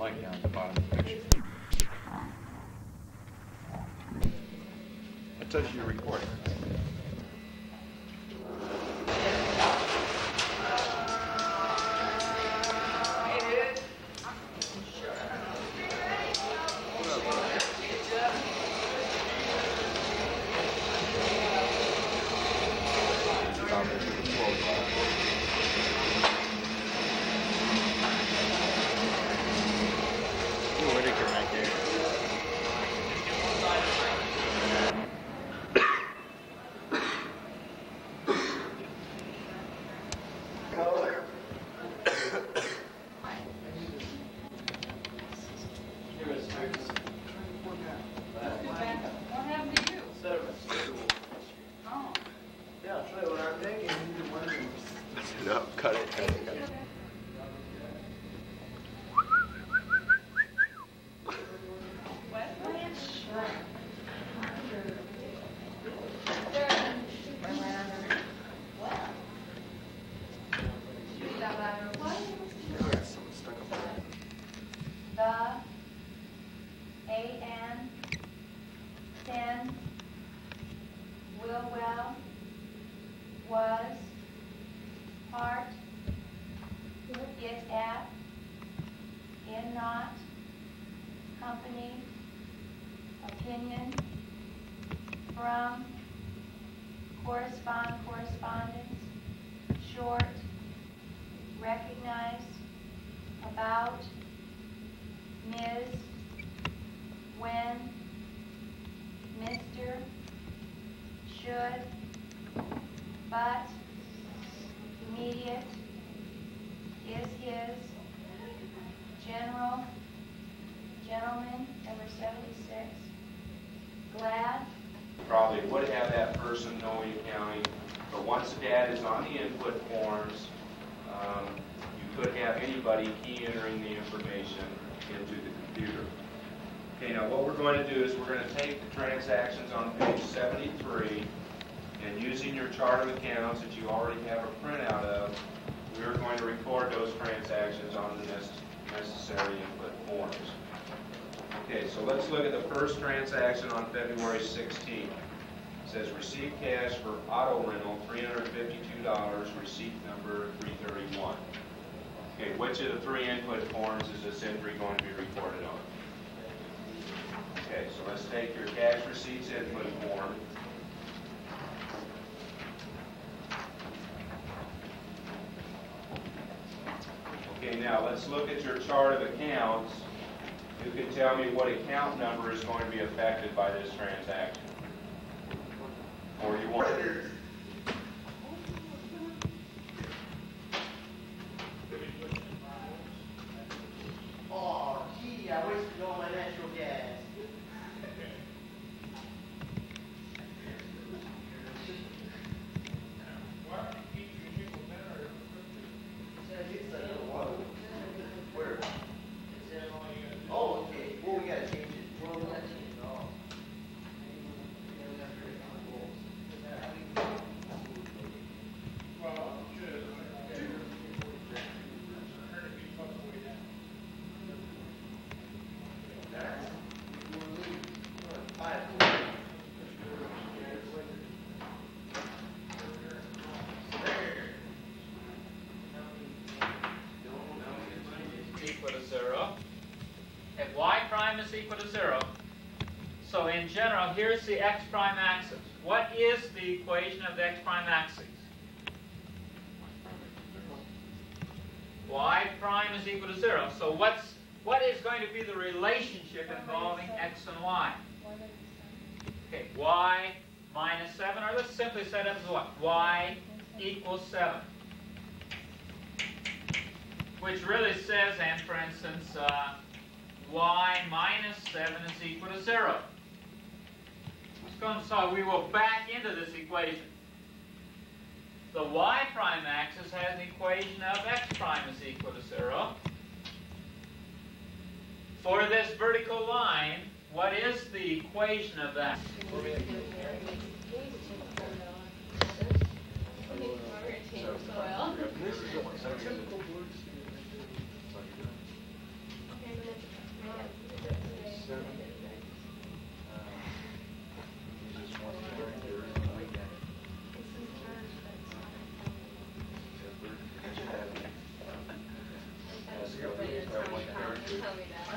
mic down at the bottom of the picture. It says you're recording. That person know the accounting, but once the data is on the input forms, um, you could have anybody key entering the information into the computer. Okay, now what we're going to do is we're going to take the transactions on page 73, and using your chart of accounts that you already have a printout of, we're going to record those transactions on the necessary input forms. Okay, so let's look at the first transaction on February 16th. Says receipt cash for auto rental, $352, receipt number 331. Okay, which of the three input forms is this entry going to be recorded on? Okay, so let's take your cash receipts input form. Okay, now let's look at your chart of accounts. You can tell me what account number is going to be affected by this transaction. Or you want, So in general, here's the x prime axis. What is the equation of the x prime axis? y prime is equal to zero. So what's what is going to be the relationship involving x and y? Okay, y minus 7, or let's simply set it as what? y equals 7 which really says, and for instance, uh, y minus 7 is equal to 0. So we will back into this equation. The y prime axis has an equation of x prime is equal to 0. For this vertical line, what is the equation of that? Tell me that.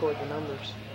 record the numbers.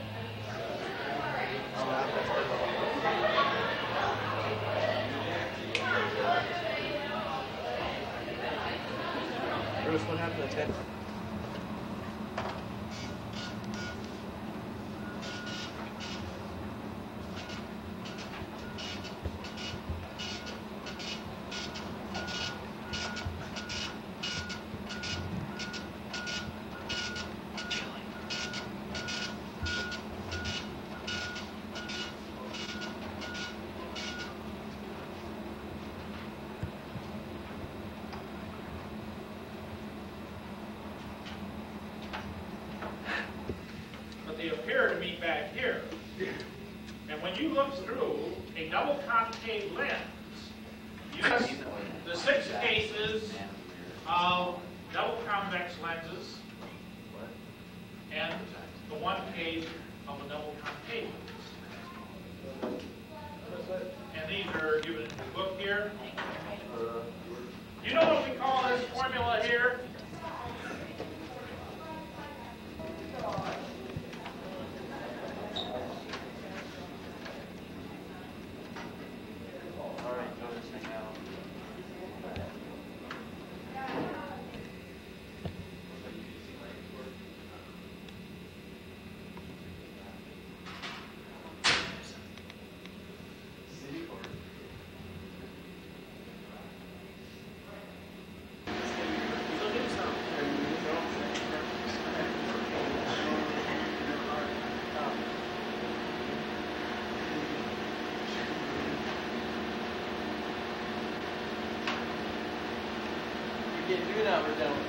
Tuckerville.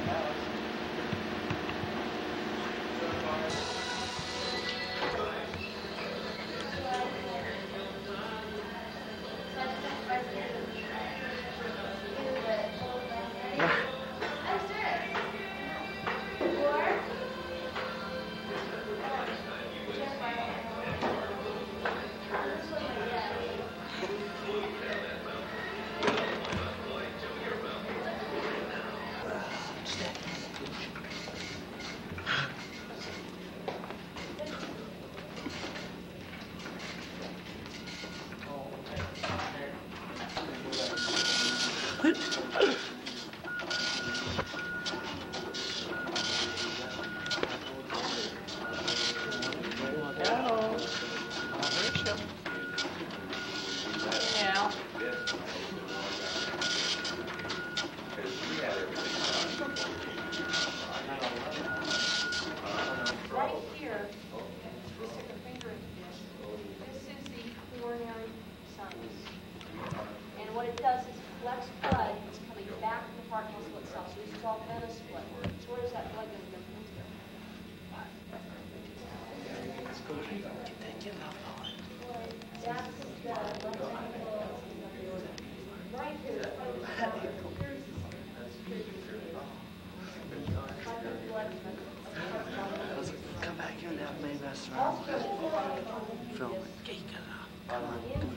Bye-bye.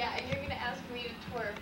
Yeah, and you're going to ask me to twerk.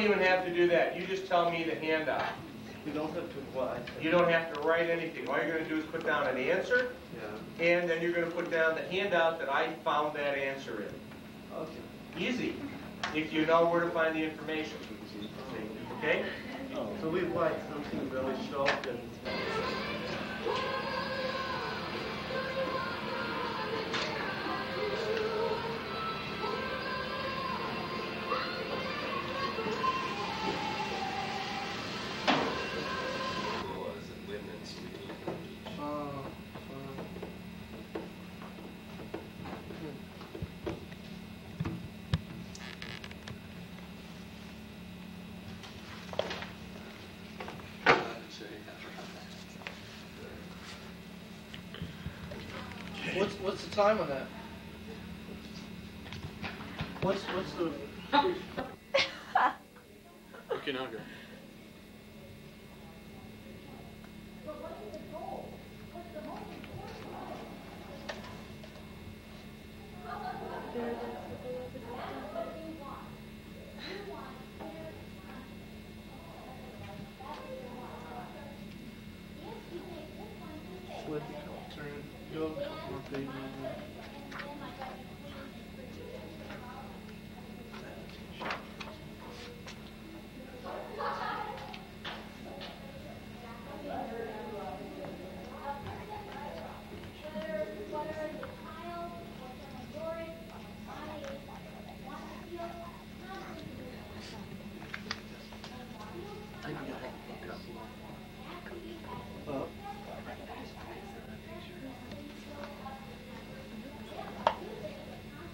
Don't even have to do that. You just tell me the handout. We don't have to. You don't have to write anything. All you're gonna do is put down an answer, Yeah, and then you're gonna put down the handout that I found that answer in. okay. Easy, if you know where to find the information. Okay? Oh. So we write something really short and. What's, what's the time on that? What's, what's the? Okay, now go. Flip, turn, go, a couple more pages. I think we got a couple more. Up.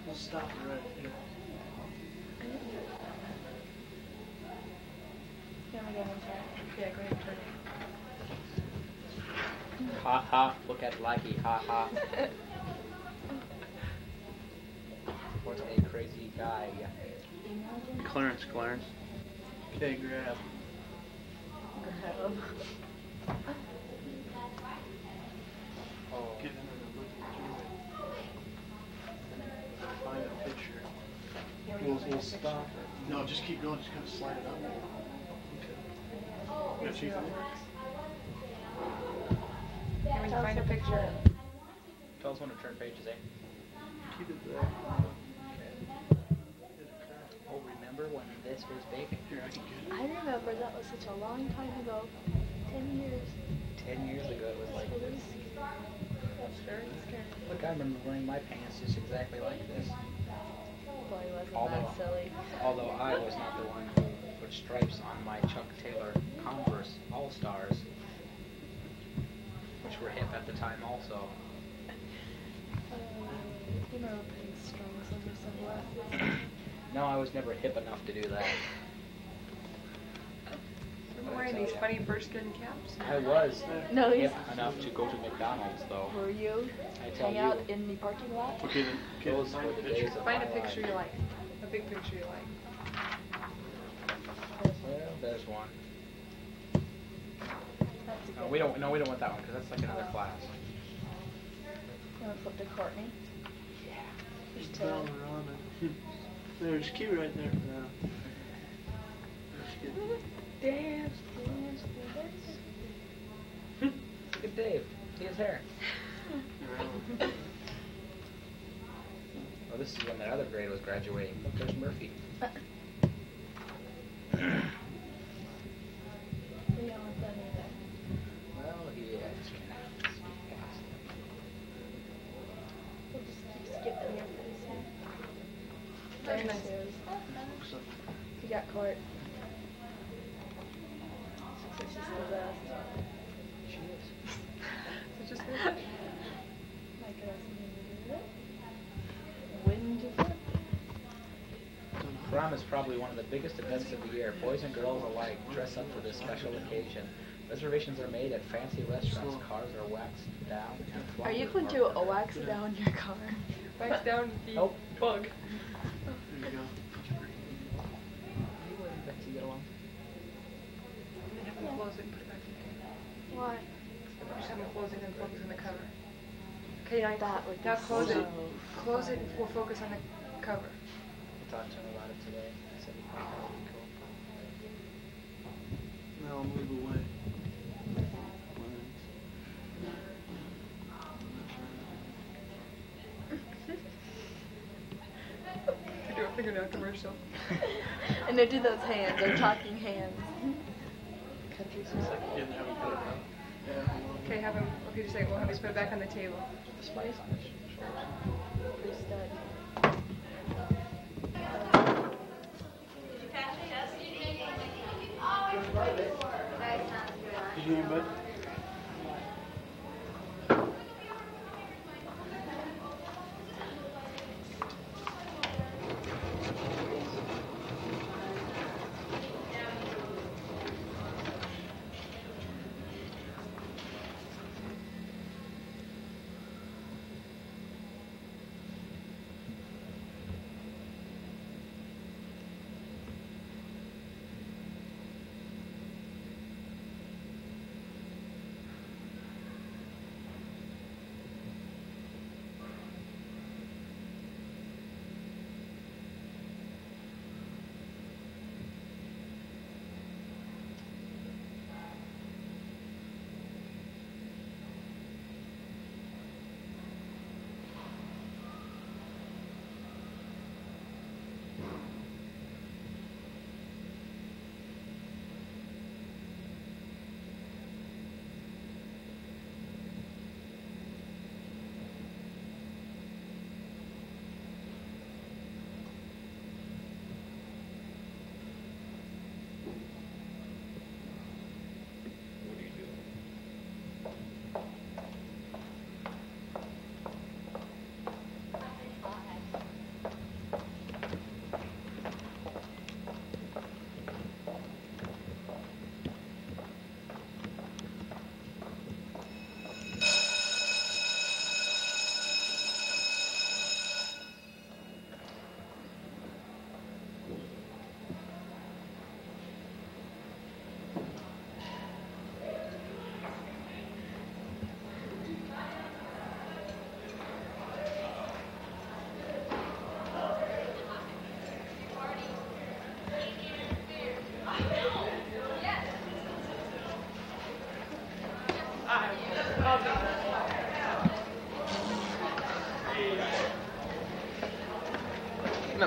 We'll stop it right here. Yeah, I'm going to Yeah, go ahead and turn Ha ha, look at Lucky, ha ha. What a crazy guy. Clarence, Clarence. Okay, grab. Get into the look through it. Find a picture. We'll, we'll stop it. No, just keep going, just kind of slide it up. Okay. You got chief in there? Can we find a picture? Tell us when to turn pages, eh? Keep it there. Oh, remember when this was big? Here, I can get it. I remember that was such a long time ago. Ten years. Ten years ago it was like It this. was Very scary. Look, I remember wearing my pants just exactly like this. Wasn't Although, that silly. although I was not the one who put stripes on my Chuck Taylor Converse All Stars, which were hip at the time also. Uh, you remember putting strings on? No, I was never hip enough to do that. I'm wearing these funny burskin caps. I was No, hip he's- enough to go to McDonald's though. Were you? I tell Hang out in the parking lot? Okay, then, okay, Those find a picture. Find a picture you like. A big picture you like. Well, there's one. That's a No, good we don't. No, we don't want that one because that's like another oh. class. You want to flip to Courtney? Yeah. There's Down two. around it. There's key right there for now. There's key. Dance, dance, dance. Look at Dave. See his hair. Oh, this is when that other grade was graduating. There's Murphy. prom is probably one of the biggest events of the year. Boys and girls alike dress up for this special occasion. Reservations are made at fancy restaurants. Cars are waxed down. Are you going to wax down your car? wax down the nope. bug. You go. Betsy, get along. Why? First time we close it and focus on the cover. Okay, now that would now close so it. Close it. We'll focus on the cover. fingernail commercial. and they do those hands, they're talking hands. Okay, have him, okay, just like, we'll have him put it back on the table. Just June, but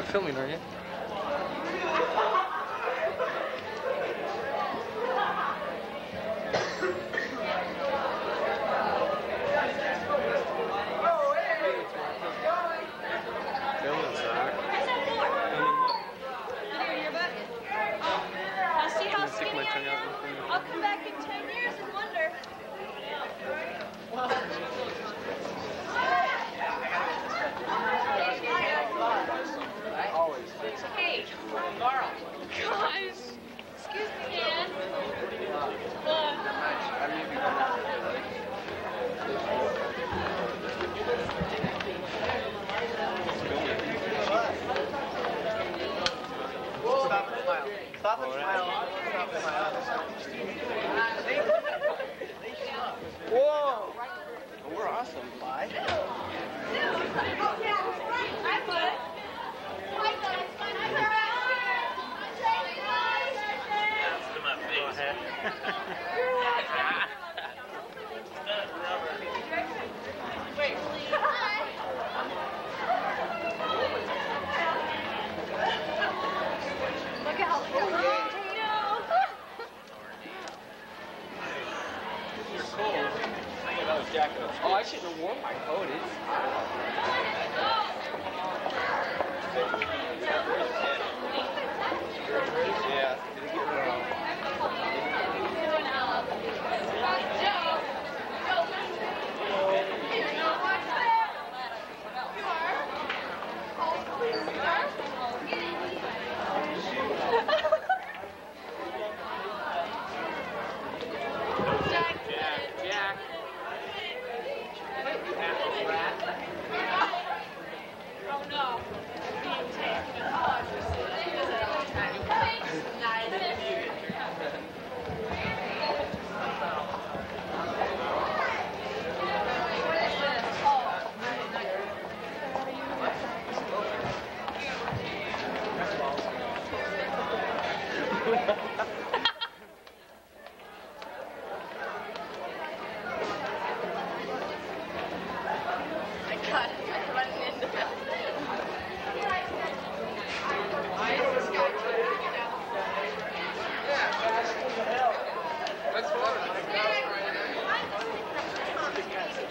filming, are you?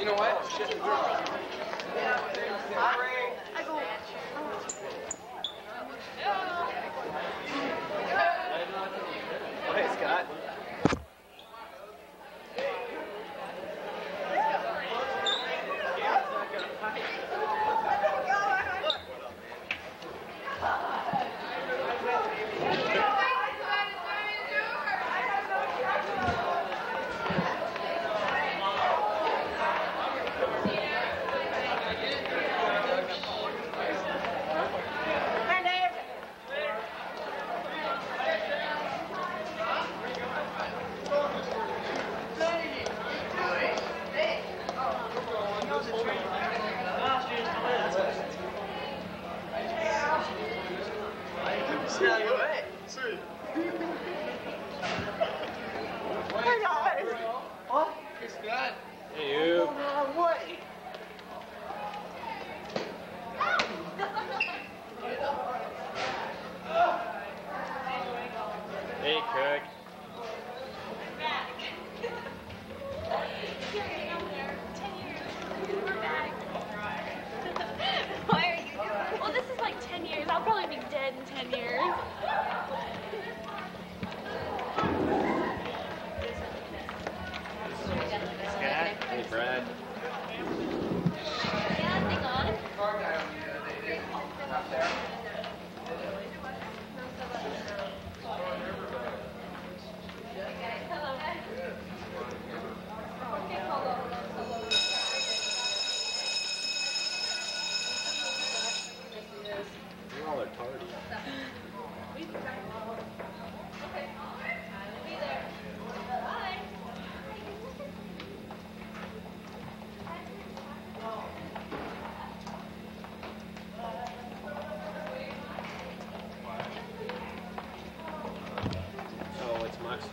Know what? Oh,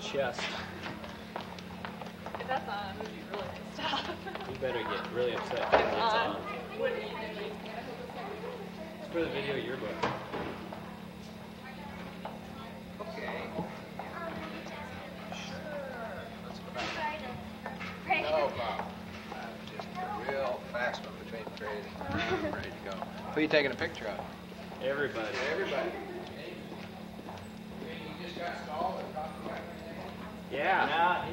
chest. If that's on, I'm be really pissed off. You better get really upset when it's on. on. It's for the video yearbook. No problem. Just a real fast one between trades. Ready to go. Who are you taking a picture of? Everybody. Everybody. Yeah.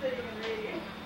Sitting and reading.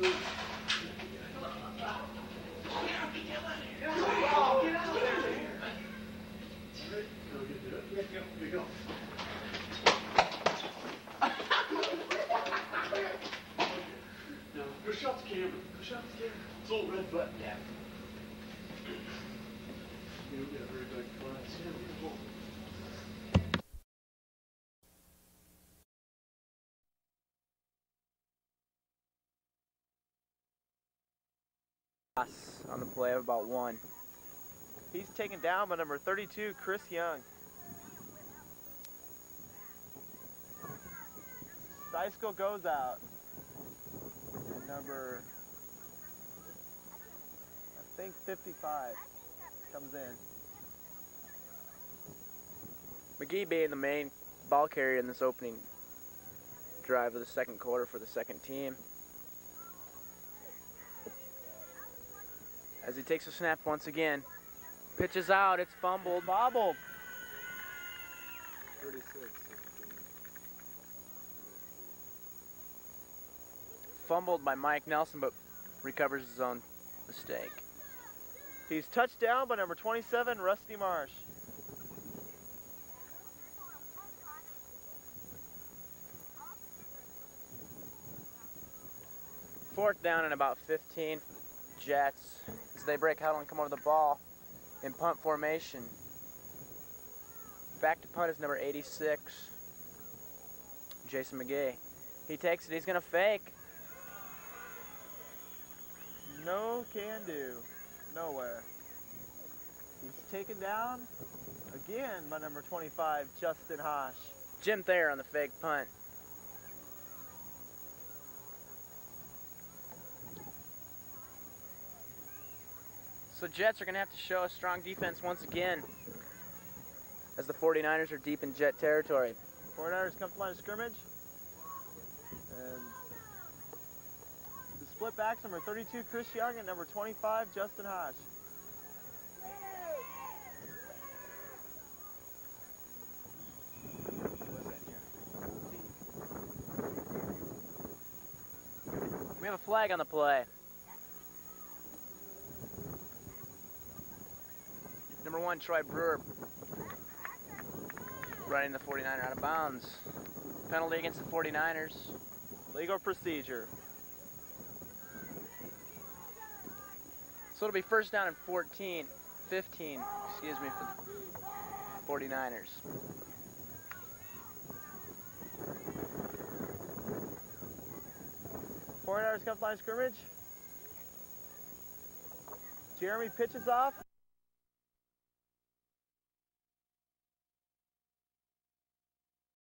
No, push out the camera. Push out the camera. It's a little red button. Yeah. You don't get a very big class. Yeah, we won't. On the play of about one. He's taken down by number 32, Chris Young. Bicycle goes out. And number, I think 55 comes in. McGee being the main ball carrier in this opening drive of the second quarter for the second team. As he takes a snap once again. Pitches out, it's fumbled. Bobbled. 36. Fumbled by Mike Nelson, but recovers his own mistake. He's touched down by number 27, Rusty Marsh. Fourth down and about 15 for the Jets as they break huddle and come over the ball in punt formation. Back to punt is number 86, Jason McGee. He takes it, he's gonna fake. No can do. Nowhere. He's taken down again by number 25, Justin Hosh. Jim Thayer on the fake punt. So Jets are going to have to show a strong defense once again as the 49ers are deep in Jet territory. 49ers come to line of scrimmage. And the split backs, number 32, Chris Young, and number 25, Justin Hodge. We have a flag on the play. One, Troy Brewer running the 49er out of bounds. Penalty against the 49ers. Legal procedure. So it'll be first down and 14, 15, excuse me, for the 49ers. Four come to line scrimmage. Jeremy pitches off.